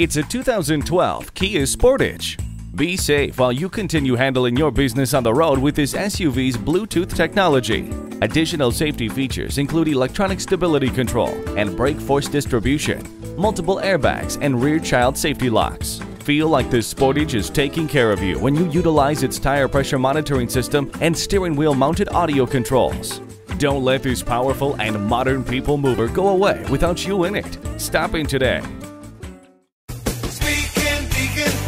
It's a 2012 Kia Sportage. Be safe while you continue handling your business on the road with this SUV's Bluetooth technology. Additional safety features include electronic stability control and brake force distribution, multiple airbags, and rear child safety locks. Feel like this Sportage is taking care of you when you utilize its tire pressure monitoring system and steering wheel mounted audio controls. Don't let this powerful and modern people mover go away without you in it. Stop in today.